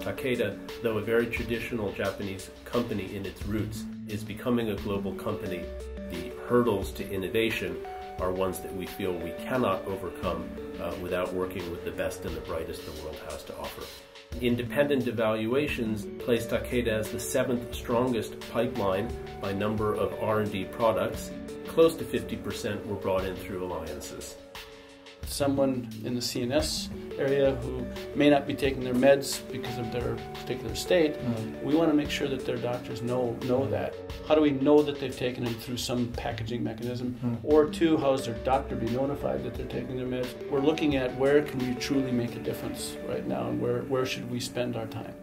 Takeda, though a very traditional Japanese company in its roots, is becoming a global company. The hurdles to innovation are ones that we feel we cannot overcome uh, without working with the best and the brightest the world has to offer. Independent evaluations place Takeda as the seventh strongest pipeline by number of R&D products Close to 50% were brought in through alliances someone in the CNS area who may not be taking their meds because of their particular state, mm. we want to make sure that their doctors know know that. How do we know that they've taken them through some packaging mechanism? Mm. Or two, how is their doctor be notified that they're taking their meds? We're looking at where can we truly make a difference right now and where, where should we spend our time.